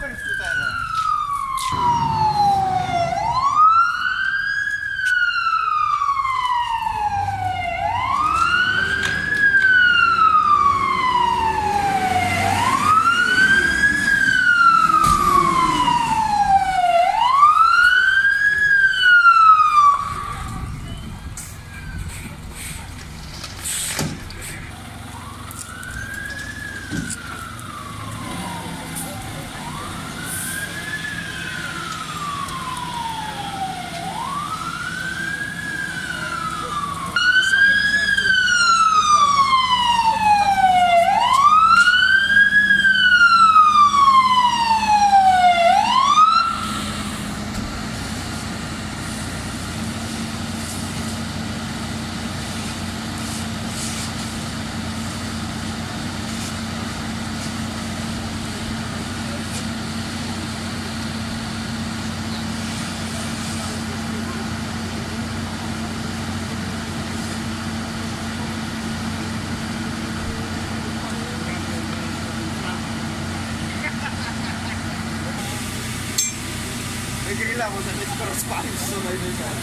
you Negeri lah maksudnya ekspor spice sama ini kan.